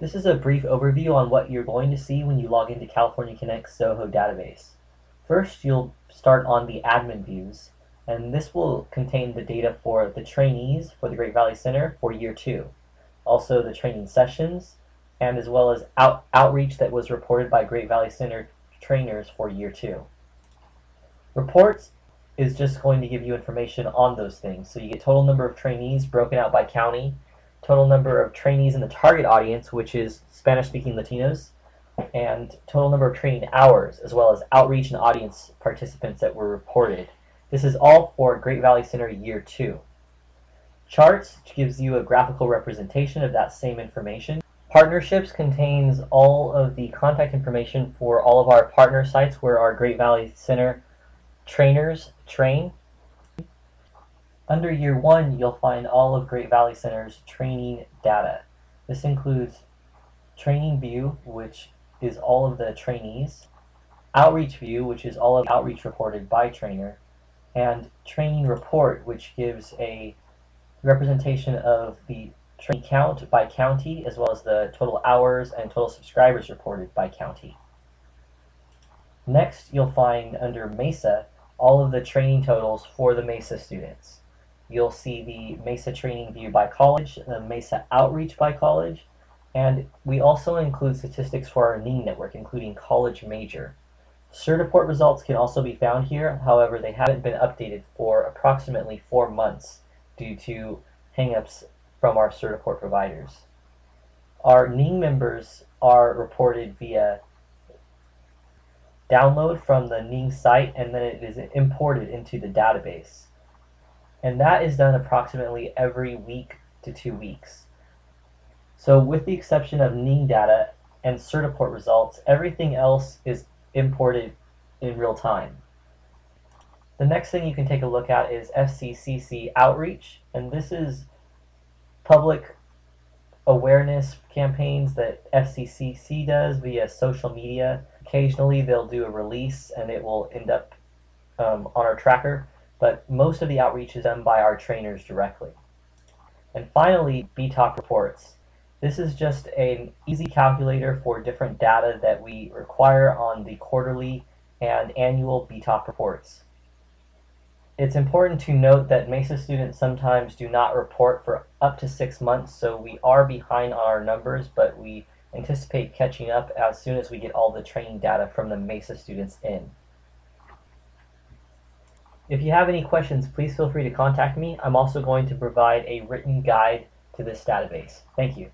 This is a brief overview on what you're going to see when you log into California Connect Zoho database. First, you'll start on the admin views, and this will contain the data for the trainees for the Great Valley Center for year two. Also the training sessions, and as well as out outreach that was reported by Great Valley Center trainers for year two. Reports is just going to give you information on those things. So you get total number of trainees broken out by county, total number of trainees in the target audience, which is Spanish-speaking Latinos, and total number of training hours, as well as outreach and audience participants that were reported. This is all for Great Valley Center Year 2. Charts gives you a graphical representation of that same information. Partnerships contains all of the contact information for all of our partner sites where our Great Valley Center trainers train. Under year one, you'll find all of Great Valley Center's training data. This includes training view, which is all of the trainees, outreach view, which is all of the outreach reported by trainer, and training report, which gives a representation of the training count by county, as well as the total hours and total subscribers reported by county. Next, you'll find under MESA all of the training totals for the MESA students. You'll see the MESA training view by college, the MESA outreach by college, and we also include statistics for our NING network, including college major. Certiport results can also be found here, however they haven't been updated for approximately four months due to hangups from our Certiport providers. Our NING members are reported via download from the Ning site and then it is imported into the database. And that is done approximately every week to two weeks. So with the exception of Ning data and Certiport results, everything else is imported in real time. The next thing you can take a look at is FCCC outreach, and this is public awareness campaigns that FCCC does via social media Occasionally they'll do a release and it will end up um, on our tracker, but most of the outreach is done by our trainers directly. And finally, BTOP reports. This is just an easy calculator for different data that we require on the quarterly and annual BTOP reports. It's important to note that MESA students sometimes do not report for up to six months, so we are behind on our numbers, but we anticipate catching up as soon as we get all the training data from the MESA students in. If you have any questions, please feel free to contact me. I'm also going to provide a written guide to this database. Thank you.